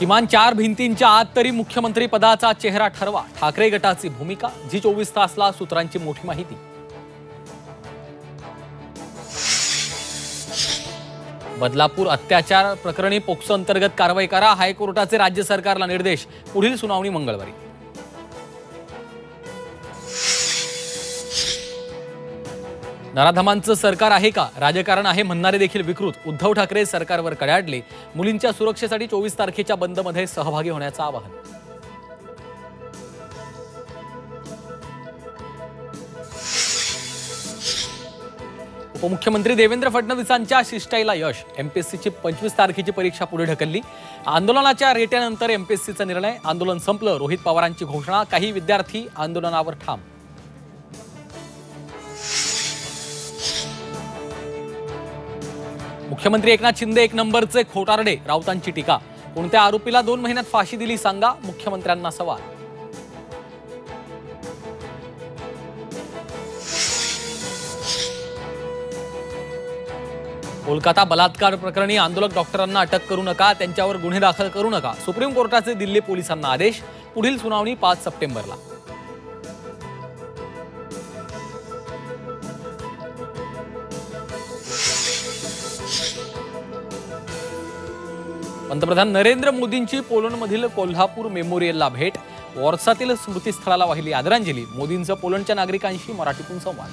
किमान चार भिंतींच्या आत तरी मुख्यमंत्री पदाचा चेहरा ठरवा. ठाकरे गटाची भूमिका जी चोवीस तासला सूत्रांची मोठी माहिती. बदलापूर अत्याचार प्रकरणी पोक्सो अंतर्गत कारवाई करा हायकोर्टाचे राज्य सरकारला निर्देश. पुढील सुनावणी मंगळवारी. नराधमांचं सरकार आहे का? राजकारण आहे म्हणणारे देखील विकृत. उद्धव ठाकरे सरकारवर कडाडले. मुलींच्या सुरक्षेसाठी चोवीस तारखेच्या बंदमध्ये सहभागी होण्याचं आवाहन. उपमुख्यमंत्री देवेंद्र फडणवीसांच्या शिष्टाईला यश. एमपीएससीची पंचवीस तारखेची परीक्षा पुढे ढकलली. आंदोलनाच्या रेट्यानंतर एमपीएससीचा निर्णय. आंदोलन संपलं. रोहित पवारांची घोषणा. काही विद्यार्थी आंदोलनावर ठाम. मुख्यमंत्री एकनाथ शिंदे एक नंबरचे खोटारडे राऊतांची टीका. कोणत्या आरोपीला दोन महिन्यात फाशी दिली सांगा मुख्यमंत्र्यांना सवाल. कोलकाता बलात्कार प्रकरणी आंदोलक डॉक्टरांना अटक करू नका त्यांच्यावर गुन्हे दाखल करू नका. सुप्रीम कोर्टाचे दिल्ली पोलिसांना आदेश पुढील सुनावणी पाच सप्टेंबरला. पंतप्रधान नरेंद्र मोदींची पोलंडमधील कोल्हापूर मेमोरियलला भेट. वॉर्सातील स्मृतीस्थळाला वाहिली आदरांजली. मोदींचं पोलंडच्या नागरिकांशी मराठीतून संवाद.